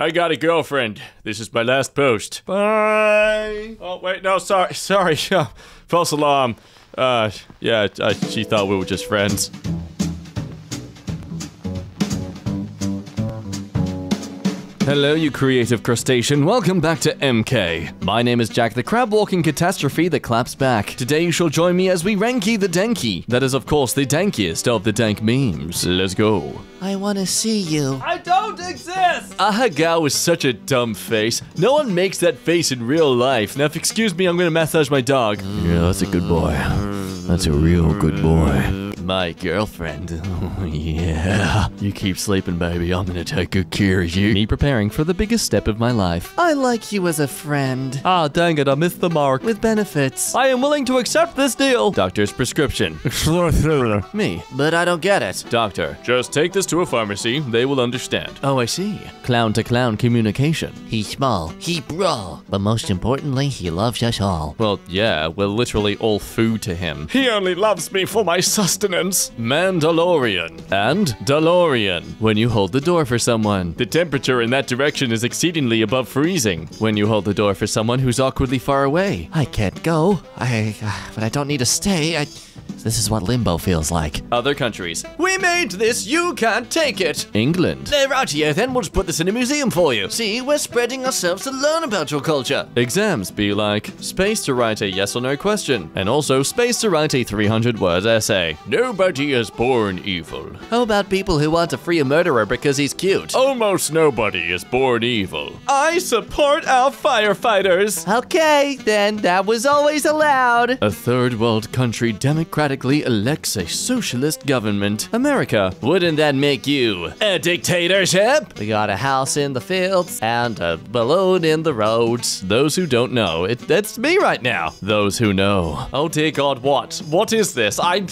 I got a girlfriend. This is my last post. Bye. Oh wait, no, sorry, sorry. False alarm. Uh, yeah, uh, she thought we were just friends. Hello, you creative crustacean. Welcome back to EmKay. My name is Jack, the crab walking catastrophe that claps back. Today, you shall join me as we ranky the Denki. That is, of course, the dankiest of the dank memes. Let's go. I want to see you. I don't exist! Ahegao is such a dumb face. No one makes that face in real life. Now, if excuse me, I'm gonna massage my dog. Yeah, that's a good boy. That's a real good boy. My girlfriend. Oh, yeah. You keep sleeping, baby. I'm gonna take good care of you. Me preparing for the biggest step of my life. I like you as a friend. Ah, dang it, I missed the mark. With benefits. I am willing to accept this deal. Doctor's prescription. Me. But I don't get it. Doctor, just take this to a pharmacy. They will understand. Oh, I see. Clown to clown communication. He's small, he brawl, but most importantly, he loves us all. Well, yeah, we're literally all food to him. He only loves me for my sustenance. Mandalorian and DeLorean. When you hold the door for someone, the temperature in that direction is exceedingly above freezing. When you hold the door for someone who's awkwardly far away. I can't go. I, uh, but I don't need to stay. I, this is what limbo feels like. Other countries. We made this, you can't take it. England. Eh, Right here, then we'll just put this in a museum for you. See, we're spreading ourselves to learn about your culture. Exams be like space to write a yes or no question, and also space to write a 300 word essay. Nobody is born evil. How about people who want to free a murderer because he's cute? Almost nobody is born evil. I support our firefighters. Okay, then that was always allowed. A third world country democratically elects a socialist government. America, wouldn't that make you a dictatorship? We got a house in the fields and a balloon in the roads. Those who don't know, it, that's me right now. Those who know. Oh dear God, what? What is this? I,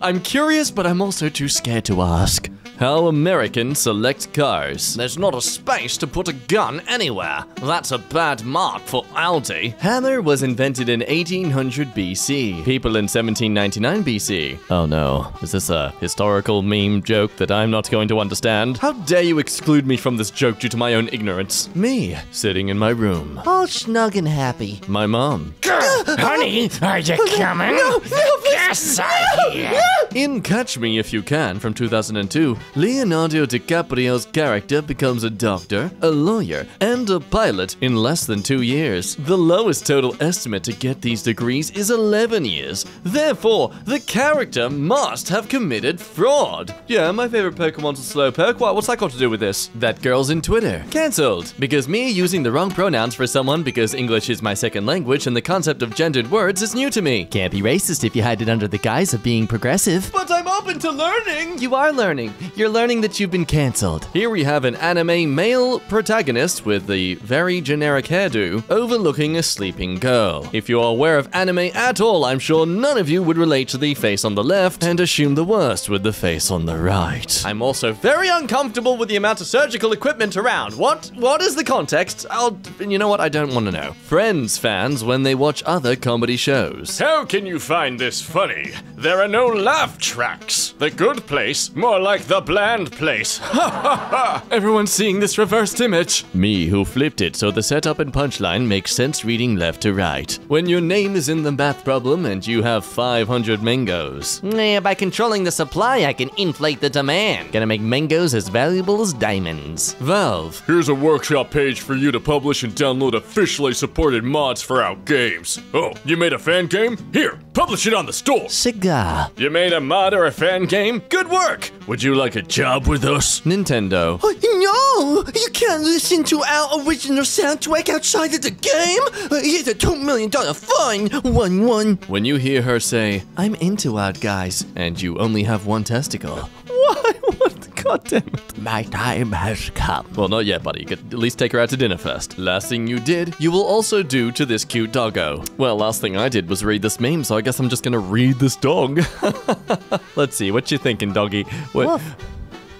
I'm curious, but I'm also too scared to ask. How Americans select cars. There's not a space to put a gun anywhere. That's a bad mark for Aldi. Hammer was invented in 1800 BC. People in 1799 BC. Oh no, is this a historical meme joke that I'm not going to understand? How dare you exclude me from this joke due to my own ignorance? Me, sitting in my room. All snug and happy. My mom. Honey, are you coming? Yes, I'm here. In Catch Me If You Can from 2002, Leonardo DiCaprio's character becomes a doctor, a lawyer, and a pilot in less than two years. The lowest total estimate to get these degrees is 11 years. Therefore, the character must have committed fraud. Yeah, my favorite Pokemon's a Slowpoke. What, what's that got to do with this? That girl's in Twitter. Cancelled. Because me using the wrong pronouns for someone because English is my second language and the concept of gendered words is new to me. Can't be racist if you hide it under the guise of being progressive. But I'm open to learning! You are learning. You're learning that you've been cancelled. Here we have an anime male protagonist with the very generic hairdo overlooking a sleeping girl. If you are aware of anime at all, I'm sure none of you would relate to the face on the left and assume the worst with the face on the right. I'm also very uncomfortable with the amount of surgical equipment around. What? What is the context? I'll. You know what? I don't want to know. Friends fans when they watch other comedy shows. How can you find this funny? There are no laugh tracks. The good place, more like the bland place. Ha ha ha! Everyone's seeing this reversed image. Me who flipped it so the setup and punchline makes sense reading left to right. When your name is in the math problem and you have 500 mangoes. Yeah, by controlling the supply, I can inflate the demand. Gonna make mangoes as valuable as diamonds. Valve. Here's a workshop page for you to publish and download officially supported mods for our games. Oh, you made a fan game? Here, publish it on the store. Sega. You made a mod or a fan game? Good work! Would you like a job with us? Nintendo. No! You can't listen to our original soundtrack outside of the game! Uh, Here's a $2 million fine! One, one. When you hear her say, I'm into odd guys, and you only have one testicle. Why? What? God damn it. My time has come. Well, not yet, buddy. You could at least take her out to dinner first. Last thing you did, you will also do to this cute doggo. Well, last thing I did was read this meme, so I guess I'm just gonna read this dog. Let's see, what you thinking, doggy? What? Woof.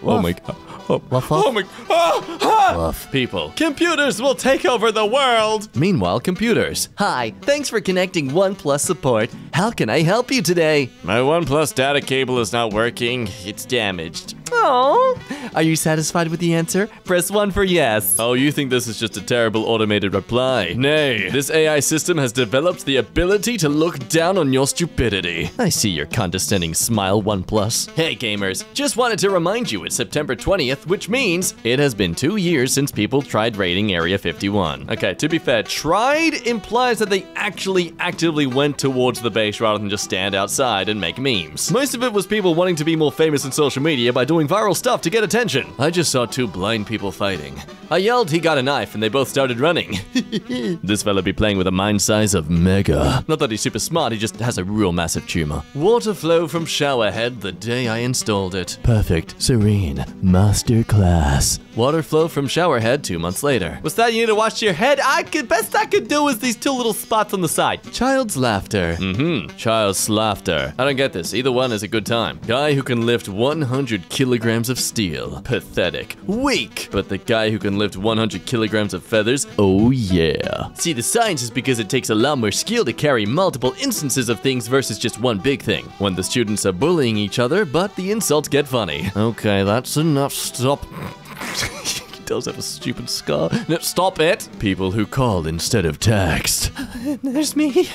Oh Woof. my god. Oh, Woof, oh my ah, ah! Woof. People, computers will take over the world. Meanwhile, computers. Hi, thanks for connecting OnePlus support. How can I help you today? My OnePlus data cable is not working. It's damaged. Oh, are you satisfied with the answer? Press one for yes. Oh, you think this is just a terrible automated reply? Nay, this AI system has developed the ability to look down on your stupidity. I see your condescending smile, OnePlus. Hey gamers, just wanted to remind you it's September 20th, which means it has been two years since people tried raiding Area 51. Okay, to be fair, tried implies that they actually actively went towards the base rather than just stand outside and make memes. Most of it was people wanting to be more famous in social media by doing viral stuff to get attention. I just saw two blind people fighting. I yelled he got a knife and they both started running. this fella be playing with a mind size of mega. Not that he's super smart, he just has a real massive tumor. Water flow from shower head the day I installed it. Perfect, serene, master class. Water flow from shower head two months later. What's that you need to wash your head? I could best I could do is these two little spots on the side. Child's laughter. Mm-hmm. Child's laughter. I don't get this. Either one is a good time. Guy who can lift 100 kilograms of steel. Pathetic. Weak. But the guy who can lift 100 kilograms of feathers. Oh yeah. See, the science is because it takes a lot more skill to carry multiple instances of things versus just one big thing. When the students are bullying each other, but the insults get funny. Okay, that's enough. Stop. He does have a stupid scar. No, stop it! People who call instead of text. There's me.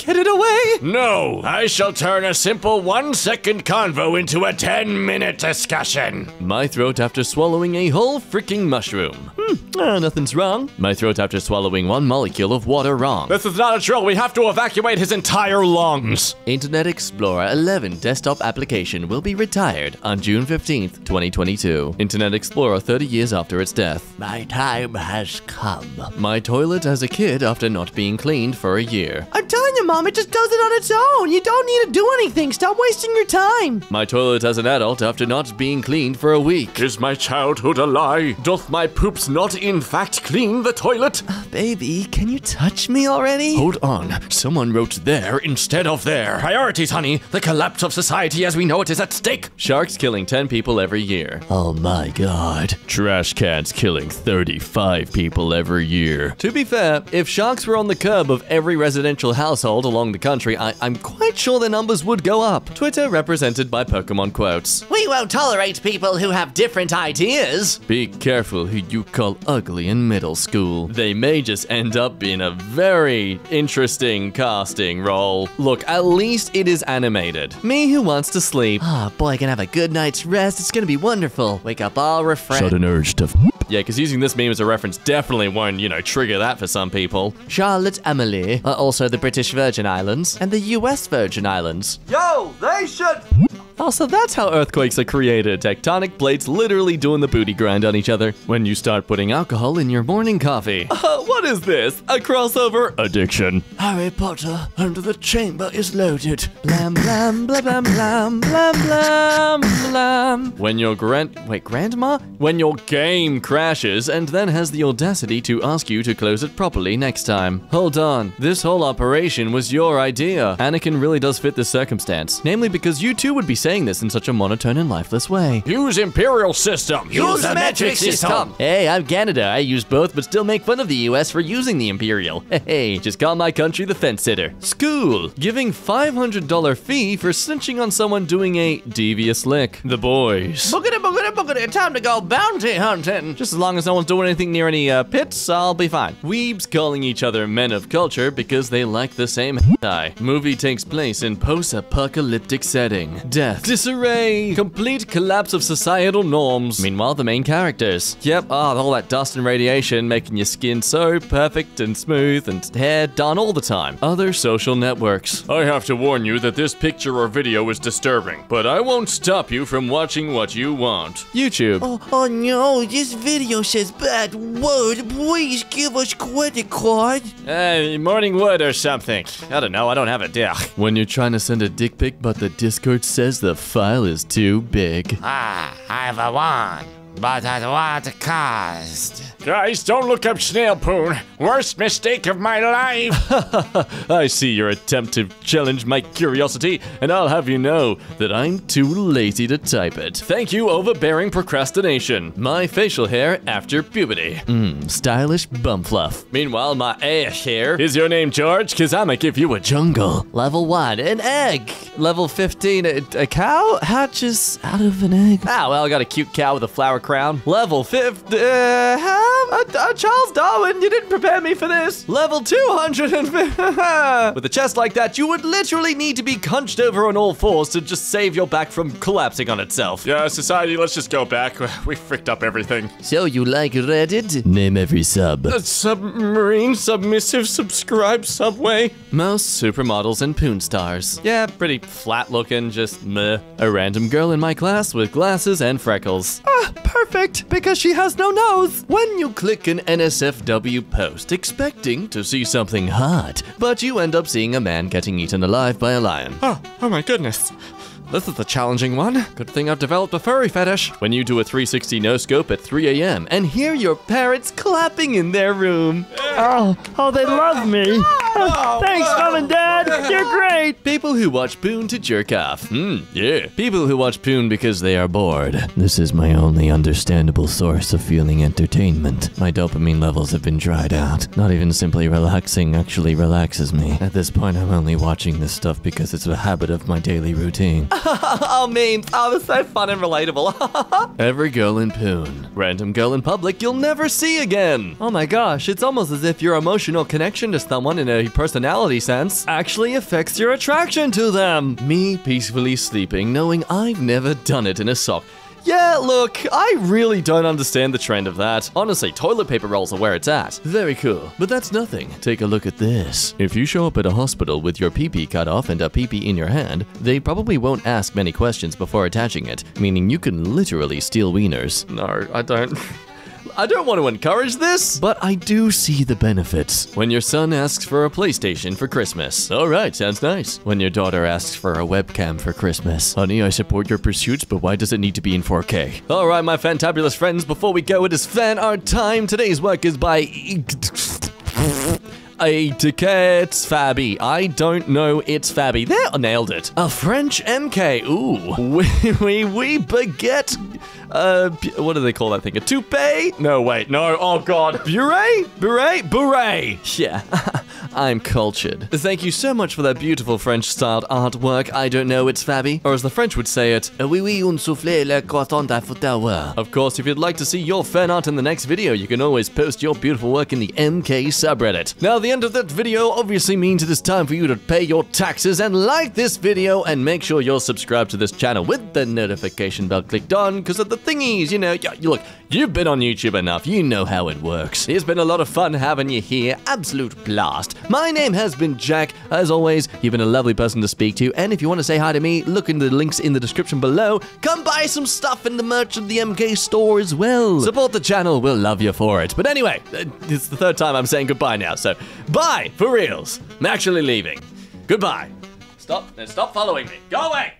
Get it away. No, I shall turn a simple one second convo into a 10 minute discussion. My throat after swallowing a whole freaking mushroom. Hmm, uh, nothing's wrong. My throat after swallowing one molecule of water wrong. This is not a drill. We have to evacuate his entire lungs. Internet Explorer 11 desktop application will be retired on June 15th, 2022. Internet Explorer 30 years after its death. My time has come. My toilet as a kid after not being cleaned for a year. I'm telling you, Mom, it just does it on its own. You don't need to do anything. Stop wasting your time. My toilet as an adult after not being cleaned for a week. Is my childhood a lie? Doth my poops not in fact clean the toilet? Uh, baby, can you touch me already? Hold on. Someone wrote there instead of there. Priorities, honey. The collapse of society as we know it is at stake. Sharks killing 10 people every year. Oh my god. Trash cans killing 35 people every year. To be fair, if sharks were on the curb of every residential household along the country, I- I'm quite sure the numbers would go up. Twitter represented by Pokemon quotes. We won't tolerate people who have different ideas. Be careful who you call ugly in middle school. They may just end up being a very interesting casting role. Look, at least it is animated. Me who wants to sleep. Ah, boy, I can have a good night's rest. It's gonna be wonderful. Wake up all refreshed. an urge to. Yeah, because using this meme as a reference definitely won't, you know, trigger that for some people. Charlotte Emily, uh, also the British Virgin Islands and the US Virgin Islands. Yo, they should. Also, that's how earthquakes are created. Tectonic plates literally doing the booty grind on each other when you start putting alcohol in your morning coffee. Uh, what is this? A crossover addiction. Harry Potter and the chamber is loaded. Blam blam blam blam blam blam blam blam. When your grand wait, grandma? When your game crashes and then has the audacity to ask you to close it properly next time. Hold on, this whole operation was your idea. Anakin really does fit this circumstance. Namely because you too would be saying this in such a monotone and lifeless way. Use Imperial system. Use the metric system. Hey, I'm Canada. I use both, but still make fun of the US for using the Imperial. Hey, just call my country the fence sitter. School, giving $500 fee for snitching on someone doing a devious lick. The boys. Boogity boogity boogity, time to go bounty hunting. Just as long as no one's doing anything near any uh, pits, I'll be fine. Weebs calling each other men of culture because they like the same hentai. Movie takes place in post-apocalyptic setting. Death, disarray, complete collapse of societal norms. Meanwhile, the main characters. Yep, ah, all that dust and radiation making your skin so perfect and smooth and hair done all the time. Other social networks. I have to warn you that this picture or video is disturbing, but I won't stop you from watching what you want. YouTube. Oh, oh no, this video says bad word. Please give us credit card. Hey, morning wood or something. I don't know, I don't have a dick. When you're trying to send a dick pic, but the Discord says the file is too big. Ah, I have a wand. but at what cost? Guys, don't look up Snail Poon. Worst mistake of my life. I see your attempt to challenge my curiosity, and I'll have you know that I'm too lazy to type it. Thank you, overbearing procrastination. My facial hair after puberty. Mmm, stylish bum fluff. Meanwhile, my ass hair. Is your name George? Cause I'ma give you a jungle. Level 1, an egg. Level 15, a, a cow hatches out of an egg. Ah, well, I got a cute cow with a flower crown. Level 50, uh, huh? Uh, uh, Charles Darwin, you didn't prepare me for this. Level 250. With a chest like that, you would literally need to be hunched over on all fours to just save your back from collapsing on itself. yeah, society, let's just go back. We fricked up everything. So you like Reddit? Name every sub. submarine, submissive, subscribe, subway. Most supermodels and poon stars. Yeah, pretty flat looking, just meh. A random girl in my class with glasses and freckles. Ah, perfect, because she has no nose. When you click an NSFW post expecting to see something hot, but you end up seeing a man getting eaten alive by a lion. Oh, oh my goodness. This is a challenging one. Good thing I've developed a furry fetish. When you do a 360 no scope at 3 a.m. and hear your parents clapping in their room. Oh, oh, they love me. Oh, thanks, Mom and Dad. You're great. People who watch Poon to jerk off. Hmm, yeah. People who watch Poon because they are bored. This is my only understandable source of feeling entertainment. My dopamine levels have been dried out. Not even simply relaxing actually relaxes me. At this point, I'm only watching this stuff because it's a habit of my daily routine. Oh, memes. Oh, that's so fun and relatable. Every girl in Poon. Random girl in public you'll never see again. Oh my gosh, it's almost as if your emotional connection to someone in a personality sense actually affects your attraction to them. Me peacefully sleeping knowing I've never done it in a sock. Yeah, look, I really don't understand the trend of that. Honestly, toilet paper rolls are where it's at. Very cool. But that's nothing. Take a look at this. If you show up at a hospital with your pee-pee cut off and a pee-pee in your hand, they probably won't ask many questions before attaching it, meaning you can literally steal wieners. No, I don't. I don't want to encourage this, but I do see the benefits. When your son asks for a PlayStation for Christmas. All right, sounds nice. When your daughter asks for a webcam for Christmas. Honey, I support your pursuits, but why does it need to be in 4K? All right, my fantabulous friends, before we go, it is fan art time. Today's work is by a tickets Fabby. I don't know it's Fabby. There, nailed it. A French EmKay. Ooh. We, we, we baguette. Uh, what do they call that thing? A toupee? No, wait, no. Oh, God. Bure? Bure? Bure. Yeah. I'm cultured. Thank you so much for that beautiful French-styled artwork. I don't know it's Fabby. Or as the French would say it, oui, oui, un soufflé le croissant flower. Of course, if you'd like to see your fan art in the next video, you can always post your beautiful work in the EmKay subreddit. Now, the end of that video obviously means it is time for you to pay your taxes and like this video and make sure you're subscribed to this channel with the notification bell clicked on because of the thingies, you know, look, you've been on YouTube enough, you know how it works. It's been a lot of fun having you here, absolute blast. My name has been Jack. As always, you've been a lovely person to speak to, and if you want to say hi to me, look in the links in the description below. Come buy some stuff in the merch of the EmKay store as well. Support the channel, we'll love you for it. But anyway, uh, it's the third time I'm saying goodbye now, so bye for reals. I'm actually leaving. Goodbye. Stop, stop following me. Go away!